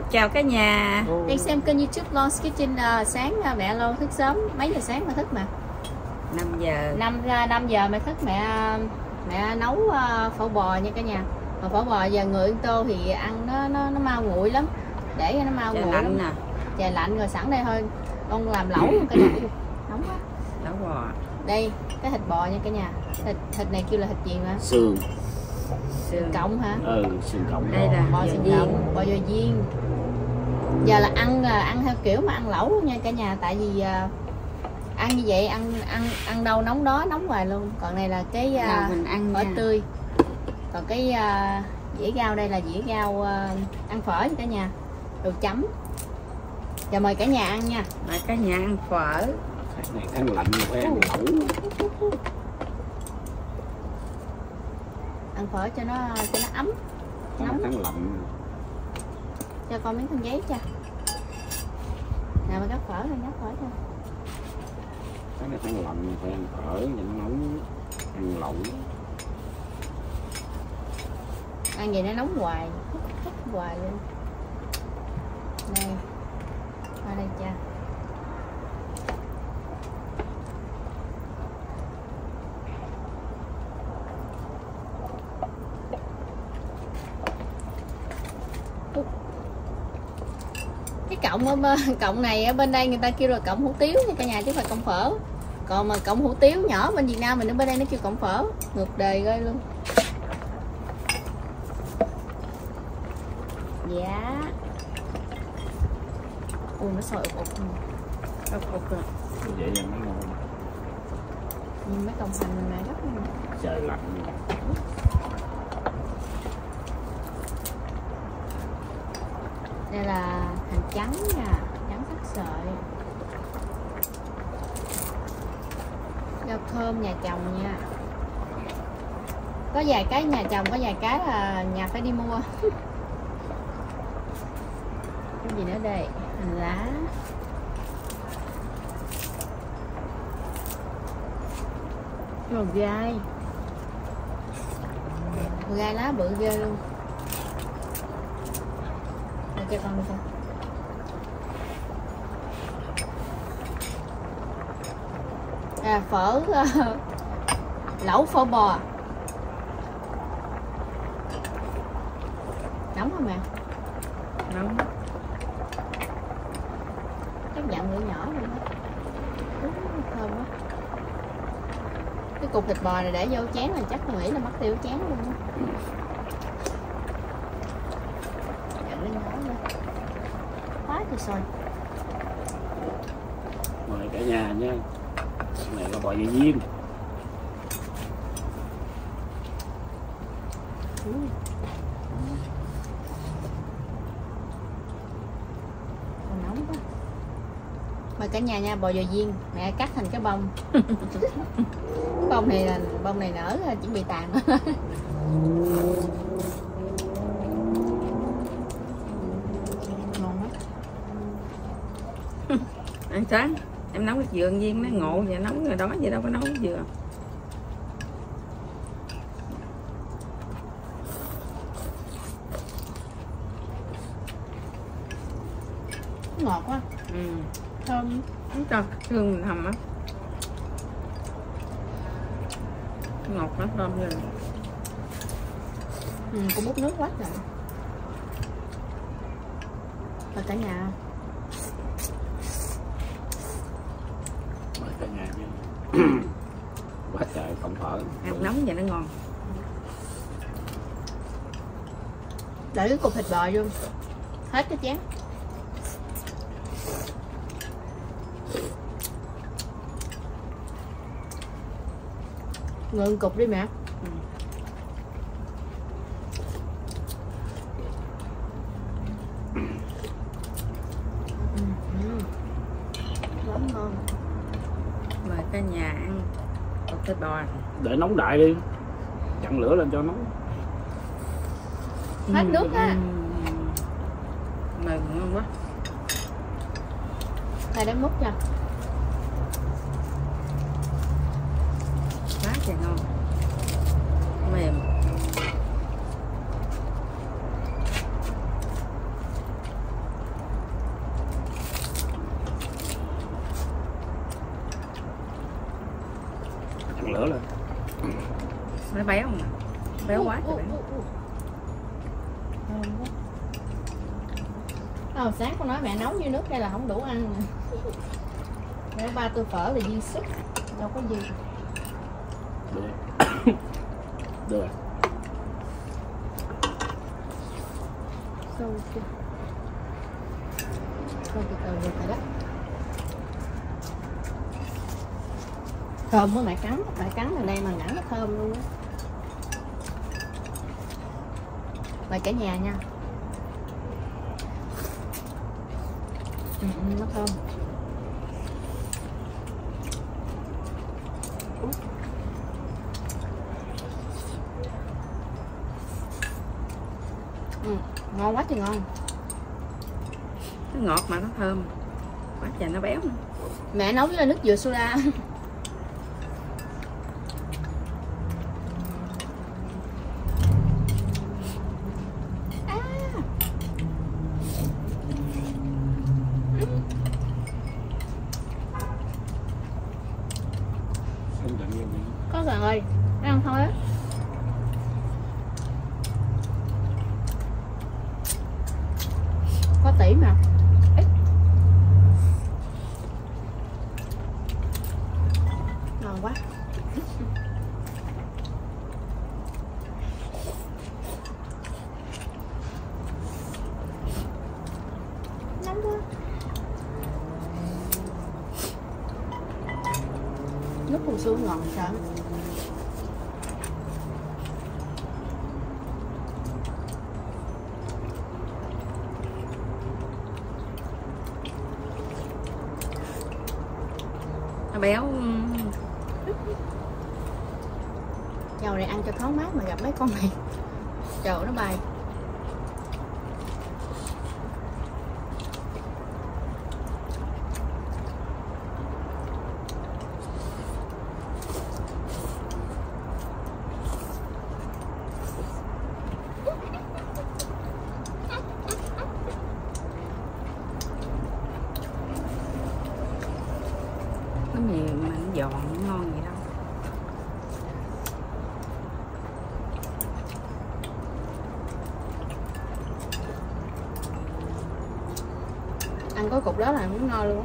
chào cả nhà. Đang xem kênh youtube Lon's Kitchen uh, sáng uh, mẹ lo thức sớm. Mấy giờ sáng mà thức mà? 5 giờ. 5 ra 5 giờ mẹ thức mẹ mẹ nấu uh, phở bò nha cả nhà. Mà phở bò giờ người Tô thì ăn nó nó nó mau nguội lắm. Để cho nó mau nguội lạnh lắm. nè chè lạnh rồi sẵn đây thôi. Con làm lẩu luôn cả nhà. Nóng quá. Nấu bò đây cái thịt bò nha cả nhà. Thịt thịt này kêu là thịt gì mà? Xương Sườn cộng hả? Ừ xương cộng Đây là bò viên. cộng bò giò viên giờ là ăn là ăn theo kiểu mà ăn lẩu luôn nha cả nhà. Tại vì à, ăn như vậy ăn ăn ăn đâu nóng đó nóng hoài luôn. Còn này là cái à, mình ăn phở nha. tươi. Còn cái à, dĩa rau đây là dĩa rau à, ăn phở nha cả nhà. Đồ chấm. Giờ mời cả nhà ăn nha. Mà cả nhà ăn phở. Cái này ăn lạnh phải ăn lẩu ăn phở cho nó cho nó ấm. Nóng. ăn lạnh cho con miếng khăn giấy cho. Nào mà gắp phở rồi gắp phở cho. Cái này ăn lạnh phải ăn phở nó nóng ăn lẩu. Ăn vậy nó nóng hoài hút, hút hoài luôn. Đây qua đây cha Út. cái cọng ở cọng này ở bên đây người ta kêu là cọng hủ tiếu nha cả nhà chứ không phải cọng phở. Còn mà cọng hủ tiếu nhỏ bên Việt Nam mình ở bên đây nó kêu cọng phở. Ngược đời ghê luôn. Dạ. Ui nó sôi ụt ụt Ốc, ốc, ốc. vậy là nó ngon nhìn mấy cọng hành mình mẹ gấp luôn trời lạnh đây là hành trắng nha, trắng sắc sợi. Rau thơm nhà chồng nha. Có vài cái nhà chồng, có vài cái là nhà phải đi mua. Cái gì nữa đây? Hành lá. Rồi gai. Gai lá bự ghê luôn. À, cho con đi con à, phở lẩu phở bò. Nóng không mẹ nóng. Chắc dặn lửa nhỏ luôn á thơm quá. Cái cục thịt bò này để vô chén là chắc tôi nghĩ là mất tiêu chén luôn á. Dặn lửa nhỏ luôn quá thì rồi mời cả nhà nha này là bò dì diêm còn nóng quá mời cả nhà nha bò dò viên. Mẹ cắt thành cái bông. Cái bông này là bông này nở là chuẩn bị tàn. Rồi ngon quá ăn sáng em nấu cái dừa viên nó ngộ vậy nấu rồi đó vậy đâu có nấu dừa ngọt quá. Ừ. Thơm. Đúng cho xương mình hầm á ngọt lắm thơm rồi ừ, cũng múc nước quá rồi mời cả nhà mời cả nhà nha quá trời cộng phở ăn nóng vậy nó ngon. Để cái cục thịt bò vô. Hết cái chén. Ngừng cục đi mẹ để nóng đại đi. Chặn lửa lên cho nóng. Hết nước ha. mềm ngon quá. Hai đến mút nha quá trời ngon. Mềm. Chặn lửa lên nó béo mà béo quá trời béo. Ờ, sáng con nói mẹ nấu như nước đây là không đủ ăn mà. Để ba tôi phở là dư sức đâu có gì đưa đưa sâu chưa? Sâu từ từ rồi phải đó thơm quá mẹ cắn mẹ cắn ở đây mà ngắn nó thơm luôn á. Mời cả nhà nha. Ừ, ừ, nó thơm. Ừ, ngon quá thì ngon. Nó ngọt mà nó thơm. Quá trời nó béo. Nữa. mẹ nấu với nước dừa soda À. không cần nhiều nữa có gần ơi ăn thôi á có tỷ mà ít ngon quá nóng quá một số xuống ngon nó béo ừ. dầu này ăn cho thoáng mát mà gặp mấy con này trời nó bay nó mà nó giòn, nó ngon vậy đâu ăn có cục đó là muốn no luôn.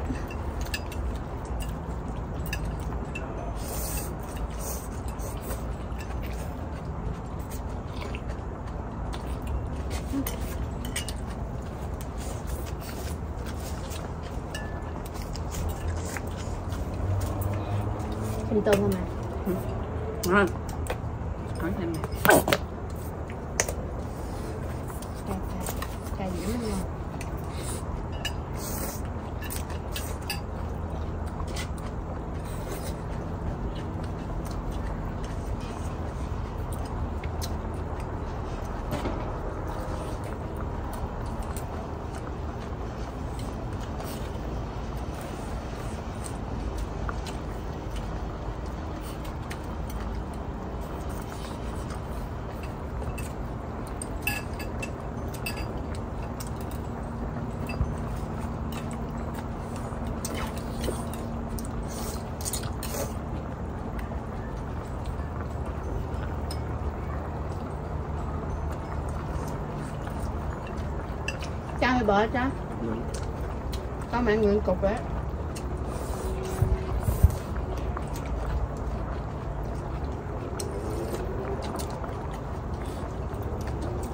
Á. Thêm tôm không mà ngon hỏi thêm nè cay cay cay dữ lắm ngon Cha Ừ. Con mẹ nguyện cục đấy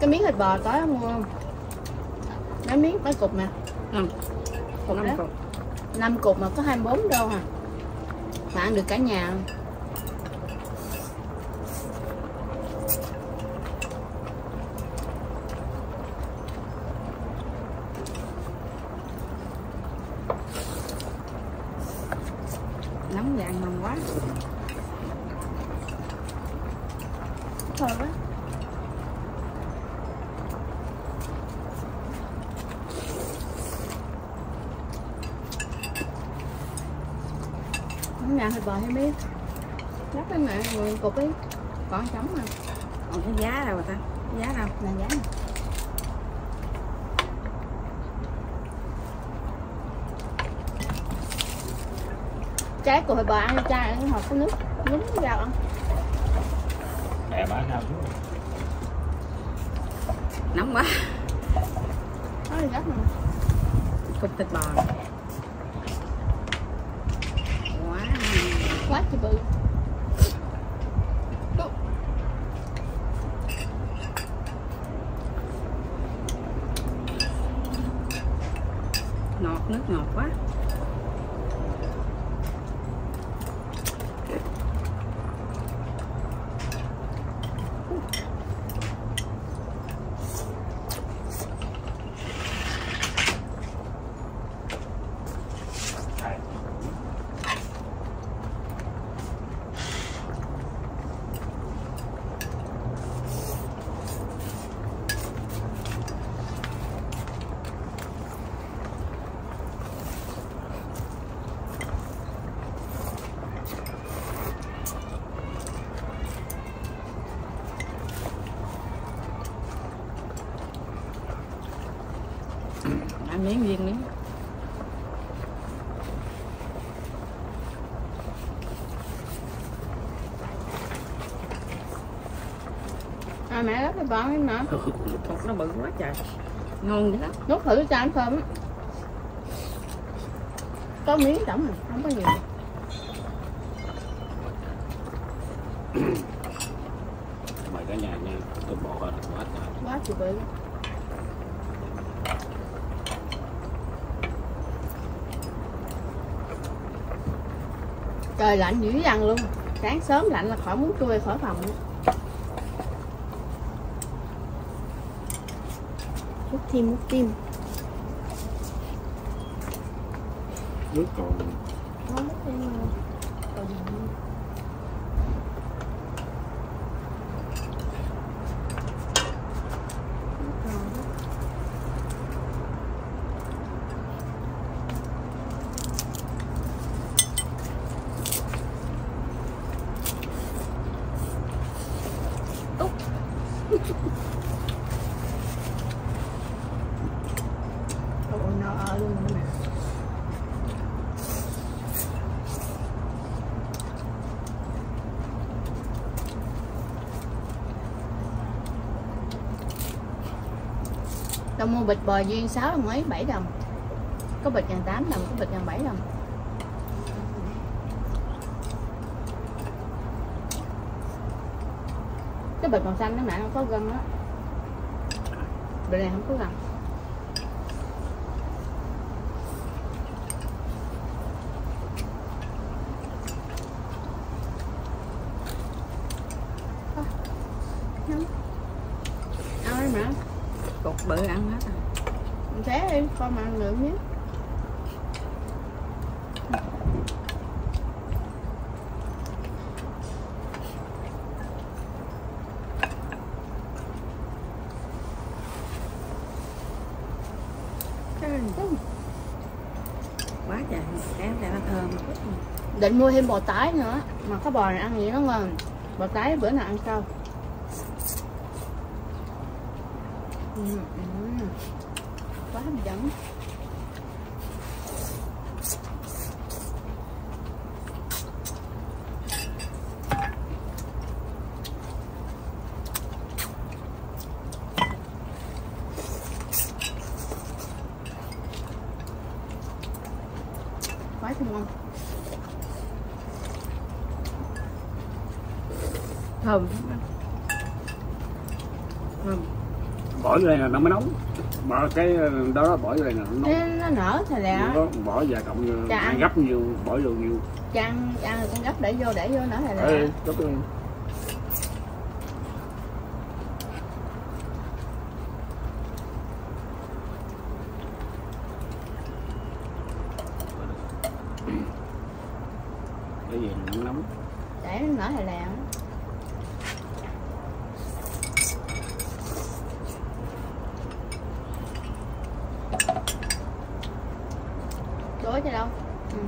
Cái miếng thịt bò tối mua không? Mấy miếng, mấy cục nè? Ừ. Cục năm cục. 5 cục mà có 24 đô à Mà ăn được cả nhà nóng vàng ngon quá Thôi quá Không nhà thịt bò hay biết Nhắc với cục đi Còn sống mà còn cái giá đâu mà ta? Giá đâu? Là giá nè Trái của thịt bò ăn cha ăn hộp có nước đúng rau ăn mẹ bán sao chứ nóng quá. Nó thì rất mà cục thịt bò. Quá. Quá chị bự nước ngọt quá ăn miếng viên miếng. À mẹ rất là bón em mà cục nó bự quá trời. Ngon dữ lắm nuốt thử cho ăn cơm có miếng tổng mà không có nhiều mời cả nhà nha tôi bỏ hết quá trời quá chị bự trời lạnh dữ dằn luôn. Sáng sớm lạnh là khỏi muốn chui khỏi phòng. Nữa. múc thêm múc thêm. Nước còn Có múc thêm ờ, còn gì nữa. Múc rồi đó. Ôi nó luôn nè Tao mua bịch bò duyên 6 đồng mấy? 7 đồng. Có bịch ngàn 8 đồng, có bịch ngàn 7 đồng. Cái bịch màu xanh đó mẹ không có gân á. Bịch này không có gân. Ăn đi mẹ. Cục bự ăn hết rồi. Xé đi, con mà ăn được miếng quá trời kéo cho nó thơm Định mua thêm bò tái nữa. Mà có bò này ăn gì nó ngon Bò tái bữa nào ăn sau. Ừ, ừ, ừ. Quá hấp dẫn. Quá thơm ngon. Thơm thơm bỏ vô đây là nó mới nóng. Bỏ cái đó, đó bỏ vô đây là nó nóng. Nó nở thì lẹ. Đó, bỏ vài cộng ăn gấp nhiều bỏ vô nhiều. Chăn, chăn rồi con gấp để vô, để vô nở thì lẹ gấp vô. cái gì nó nóng Để nó nở thì lẹ Đổ cho đâu ừ.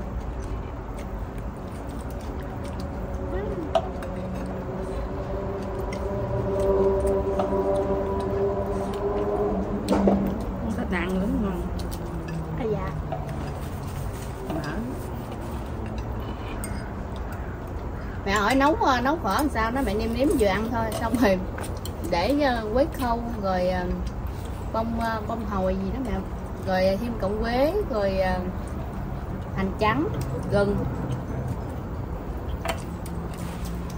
Lắm ngon À dạ. Mẹ hỏi nấu ờ, nấu phở làm sao? Nó mẹ nêm nếm vừa ăn thôi xong rồi để ờ, quế khâu rồi ờ, bông bông hồi gì đó mẹ. Rồi thêm cọng quế rồi hành trắng gừng.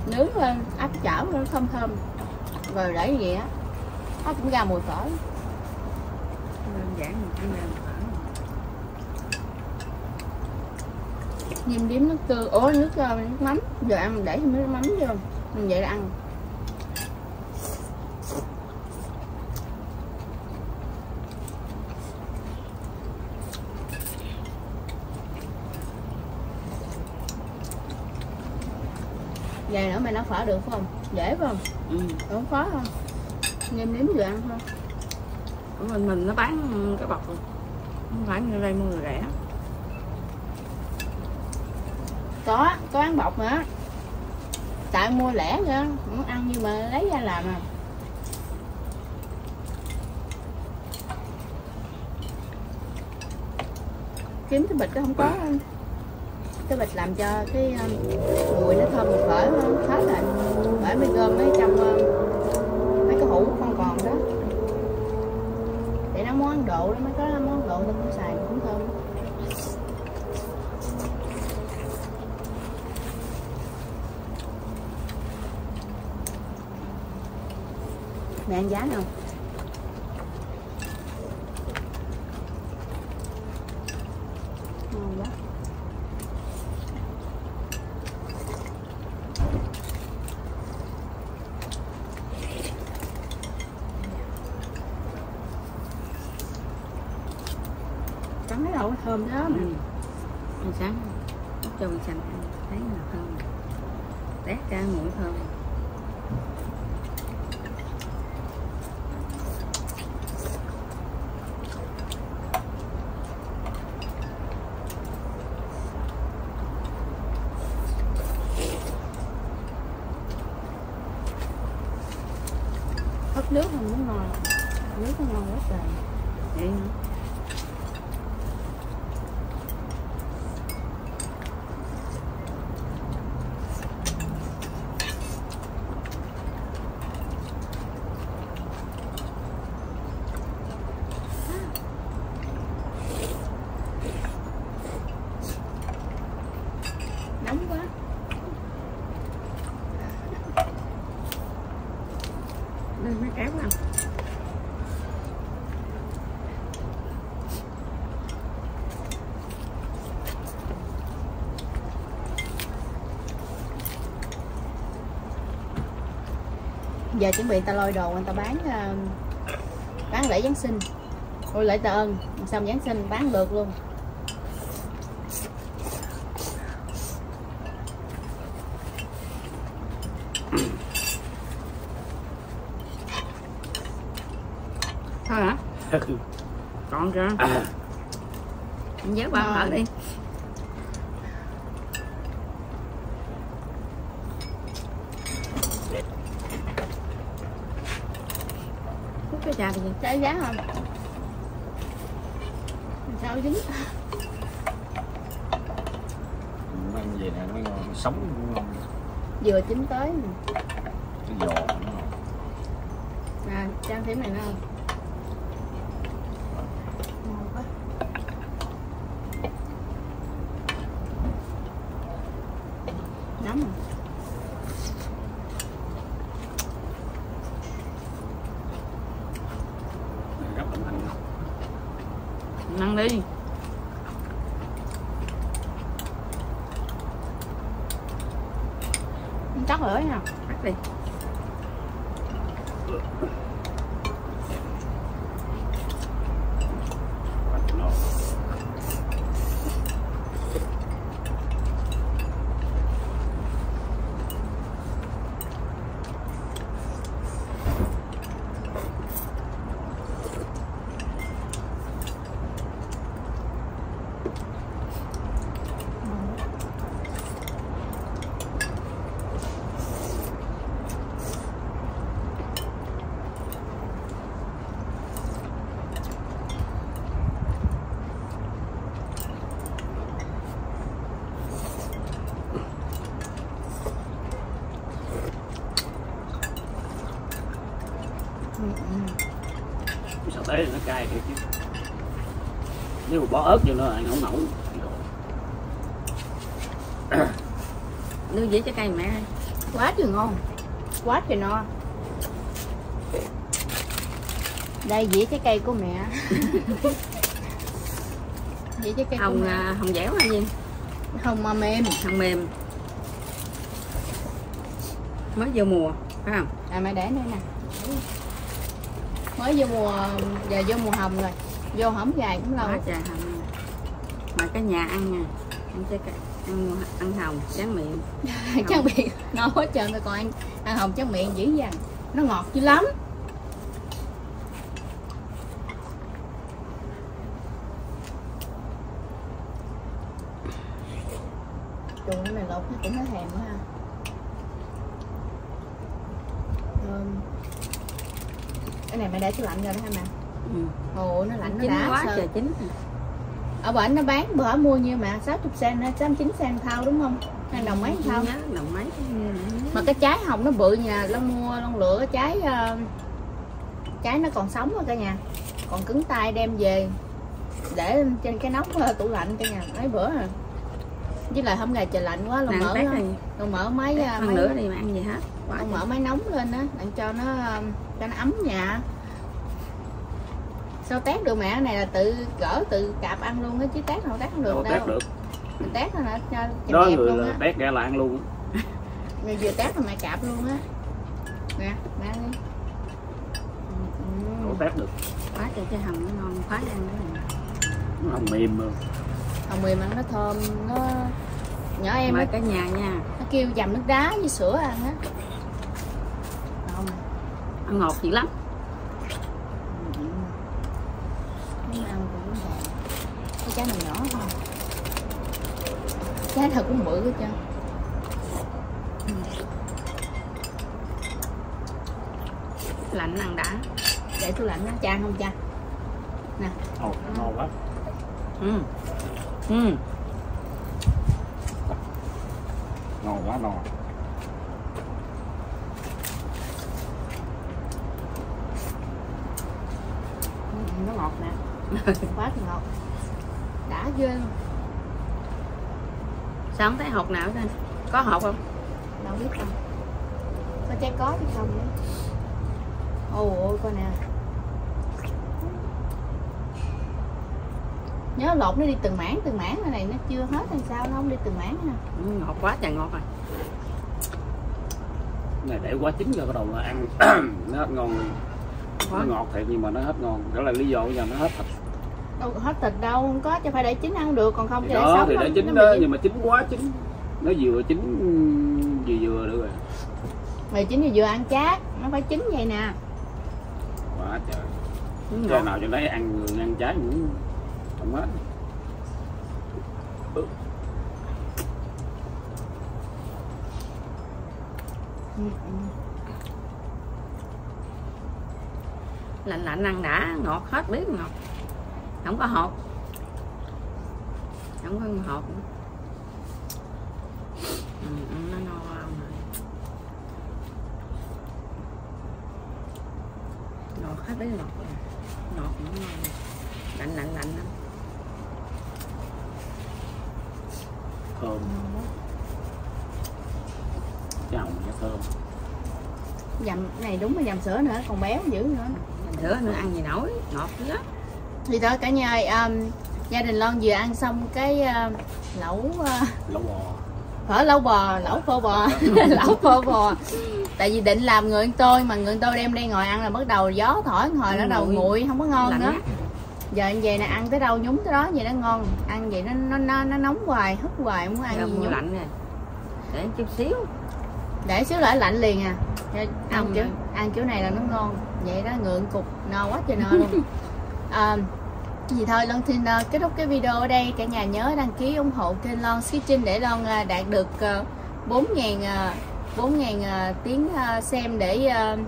Nướng lên áp chảo nó thơm thơm. Rồi để gì á nó cũng ra mùi phở nêm điếm nước tương ủa nước ờ, nước mắm giờ ăn mình để thêm nước mắm vô mình vậy là ăn Vậy nữa mày nấu phở được phải không? Dễ phải không? ừ. Không khó không? Nêm nếm vừa ăn thôi của mình mình nó bán cái bọc. Rồi không phải như đây mua rẻ. Có, có bán bọc nữa Tại mua lẻ nữa Muốn ăn nhưng mà lấy ra làm à. Kiếm cái bịch đó không có. Cái bịch làm cho cái um, mùi nó thơm phở nó hết rồi. Phở mới gom mấy trong um, mấy cái hũ không còn đó Để nó món Ấn Độ đó, mấy cái món Ấn Độ tôi cũng xài cũng thơm Mẹ ăn giá không? Ngon quá. Trắng cái đậu thơm đó mà. ừ. ăn sáng bắt cho mình xanh ăn thấy là thơm tét ra mũi thơm Hấp nước không muốn ngon. Nước nó ngon quá trời. vậy hả? Nóng quá. đây mới kéo ăn giờ chuẩn bị ta lôi đồ người ta bán ờ, bán lễ Giáng sinh. Ôi lễ tạ ơn. Xong Giáng sinh bán được luôn. Thôi hả? Còn chưa anh nhớ ba Ngon. ở đi hút cái trà đi trái giá không? Sao dính ăn gì nè nó ngon sống cũng ngon vừa chín tới cái giò nó ngon. À trang thêm này nữa không ngon quá nóng rồi gấp làm ăn ăn đi chắc rồi nha bỏ ớt vô nó ăn không nổi. Đưa dĩa trái cây mẹ quá trời ngon quá trời no. Đây dĩa trái cây của mẹ. Dĩa trái cây hồng à, hồng dẻo hay gì? Hồng mà mềm. Hồng mềm. Mới vô mùa phải không? À mẹ để đây nè. Mới vô mùa giờ vô mùa hồng rồi vô hổng gài cũng lâu. Trời hồng mà cả nhà ăn nha ăn trái cây ăn ăn hồng tráng miệng. Trắng miệng. Ngon quá trời rồi còn ăn ăn hồng trắng miệng dữ dằn. Nó ngọt dữ lắm. Chuồng cái này lột nó cũng nó thèm quá ha. Thơm cái này mẹ để tủ lạnh rồi đó hả mẹ ừ. ồ nó lạnh nó chín đã quá sợ. trời. chín ở bển nó bán bữa mua như mà? 60 sen á 69 sen thao đúng không? Hai đồng mấy thao? Đồng mấy. Mà cái trái hồng nó bự nhà Long mua Long lựa cái trái ờ, trái nó còn sống rồi cả nhà. Còn cứng tay đem về để trên cái nóc ờ, tủ lạnh cả nhà. Mấy bữa rồi với lại hôm nay trời lạnh quá ăn mở Long mở máy ờ, máy nữa đi mà ăn gì hết quá mở máy nóng lên á để cho nó ờ, cho nó ấm nhà sao tét được mẹ? Cái này là tự gỡ tự cạp ăn luôn á chứ tét không tét không được Đâu đâu. tét được. Mình tét nó là cho chèm Đó người luôn là tét ra là ăn luôn. Người vừa tét là mẹ cạp luôn á. Nè mẹ ăn đi. Ừ, Đâu tét được. Quá trời trái hồng nó ngon khoái ăn đó nè Nó không mềm mà. Hồng mềm ăn nó thơm nó nhỏ em mời nó, cả nhà nha. Nó kêu dầm nước đá với sữa ăn á. Không. Ăn ngọt dữ lắm nó ăn cũng ngọt cái trái này nhỏ thôi. Trái nào cũng bự hết trơn. Lạnh ăn đã. Để tủ lạnh nó chan không cha Ồ, ngon quá. Ừ. Ừ. Ngon quá ngon. Nó ngọt nè. Quá thì ngọt đã ghê luôn sao không thấy hột nào hết có hột không? Đâu biết không có trái có chứ không nữa. Ôi ôi coi nè. Nhớ lột nó đi từng mảng từng mảng này, này nó chưa hết hay sao nó không đi từng mảng nè ừ, ngọt quá trời ngọt rồi. Này để quá chín rồi bắt đầu là ăn. Nó hết ngon. Luôn Nó Quá. ngọt thiệt nhưng mà nó hết ngon. Đó là lý do bây giờ nó hết thịt đâu có hết thịt đâu không có cho phải để chín ăn được còn không thì thì để đó sống thì để chín đó nhưng mà chín quá chín nó vừa chín vừa vừa được rồi. Mì chín thì vừa ăn chát nó phải chín vậy nè. Quá trời. Ừ, cái nào cho đấy ăn người ăn trái cũng không hết. Ừ, ừ. lạnh lạnh ăn đã ngọt hết biết ngọt không có hột không có hột nữa. ừ, ăn nó no rồi ngọt hết biết ngọt rồi. ngọt cũng ngon. Lạnh lạnh lạnh lắm. Thơm. Cái hồng nó thơm. Dầm này đúng là dầm sữa nữa còn béo dữ nữa. Sữa nữa ăn gì nổi. Ngọt dữ lắm thì đó cả nhà ơi, um, gia đình Lon vừa ăn xong cái uh, lẩu uh, lẩu bò. phở lẩu bò lẩu phô bò. Lẩu phô bò. Tại vì định làm người tôi mà người tôi đem đi ngồi ăn là bắt đầu gió thổi hồi nó đầu Nguội. không có ngon lạnh nữa giờ anh về nè ăn tới đâu nhúng tới đó vậy nó ngon. Ăn vậy nó nó nó, nó nóng hoài hút hoài không muốn ăn giờ gì nhúng. lạnh nè. Để chút xíu. Để xíu lại lạnh liền à. Ăn Không kiểu ăn kiểu này là nó ngon. Vậy đó ngượng cục no quá trời no luôn. À, gì thôi. Lon xin uh, ờ, kết thúc cái video ở đây. Cả nhà nhớ đăng ký ủng hộ kênh Lon Kitchen để Lon uh, ờ, đạt được uh, 4.000 uh, 4.000 uh, tiếng uh, xem để uh,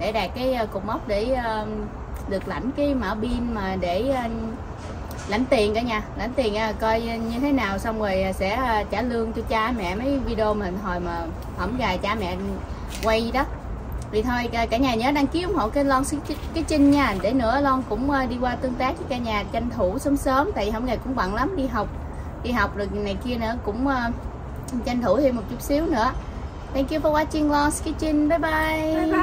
để đạt cái uh, cột mốc để uh, được lãnh cái mã pin mà để uh, lãnh tiền cả nhà. Lãnh tiền uh, coi như thế nào xong rồi sẽ uh, trả lương cho cha mẹ. Mấy video mình hồi mà ẩm gà cha mẹ quay đó vì thôi cả nhà nhớ đăng ký ủng hộ kênh Lon cái, cái Trinh nha. Để nữa Lon cũng ờ, đi qua tương tác với cả nhà tranh thủ sớm sớm tại hôm ngày cũng bận lắm đi học đi học rồi này kia nữa cũng ờ, tranh thủ thêm một chút xíu nữa. Thank you for watching Lon's Kitchen bye bye. Bye bye.